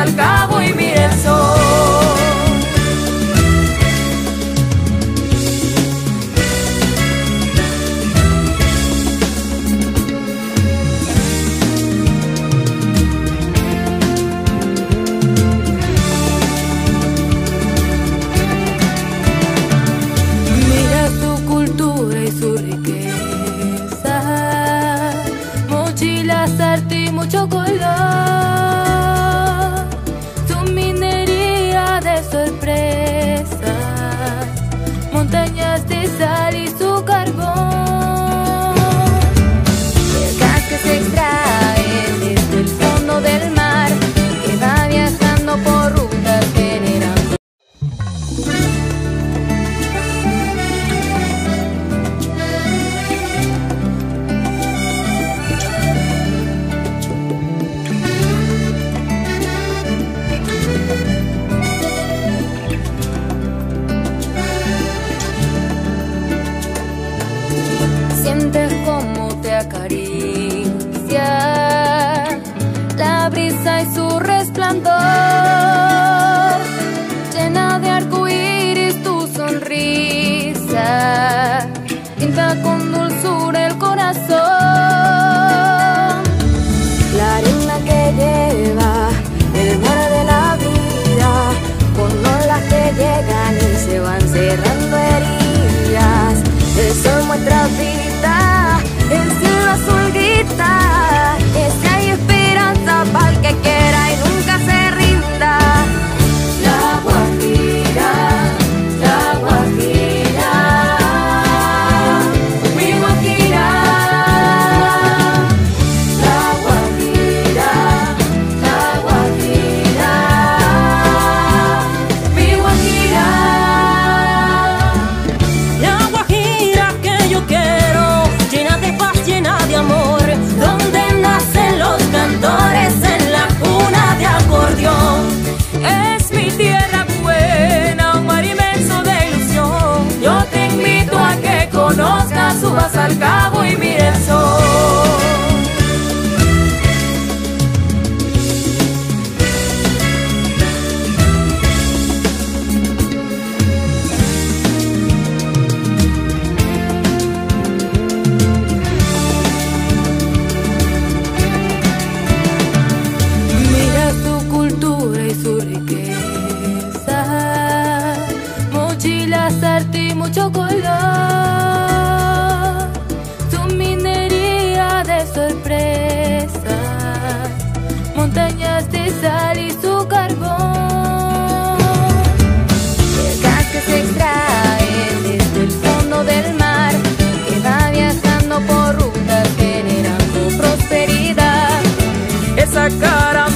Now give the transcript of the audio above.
al cabo y mi sientes como te acaricia. La brisa y su resplandor, llena de arcoíris tu sonrisa, pinta con mucho color, tu minería de sorpresas, montañas de sal y su carbón, gas que se extrae desde el fondo del mar, que va viajando por rutas generando prosperidad, esa cara